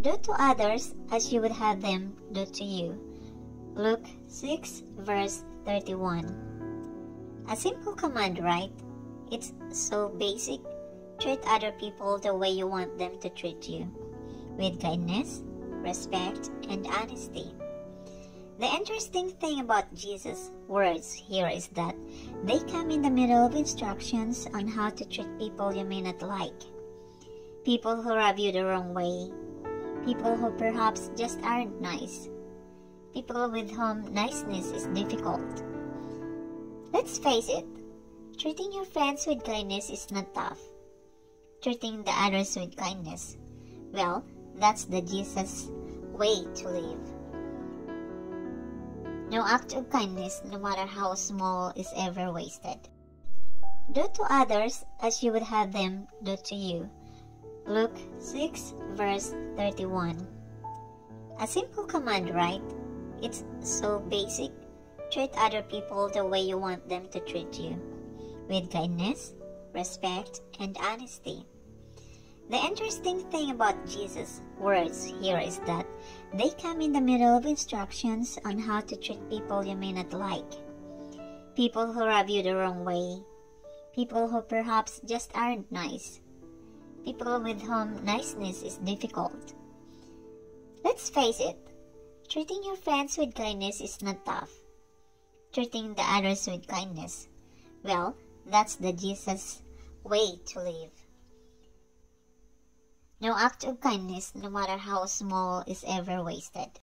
Do to others as you would have them do to you. Luke 6, verse 31. A simple command, right? It's so basic. Treat other people the way you want them to treat you with kindness, respect, and honesty. The interesting thing about Jesus' words here is that they come in the middle of instructions on how to treat people you may not like. People who rub you the wrong way. People who perhaps just aren't nice. People with whom niceness is difficult. Let's face it, treating your friends with kindness is not tough. Treating the others with kindness, well, that's the Jesus way to live. No act of kindness, no matter how small, is ever wasted. Do to others as you would have them do to you. Luke 6, verse 31. A simple command, right? It's so basic. Treat other people the way you want them to treat you with kindness, respect, and honesty. The interesting thing about Jesus' words here is that they come in the middle of instructions on how to treat people you may not like. People who rub you the wrong way. People who perhaps just aren't nice. People with whom niceness is difficult. Let's face it, treating your friends with kindness is not tough. Treating the others with kindness, well, that's the Jesus way to live. No act of kindness, no matter how small, is ever wasted.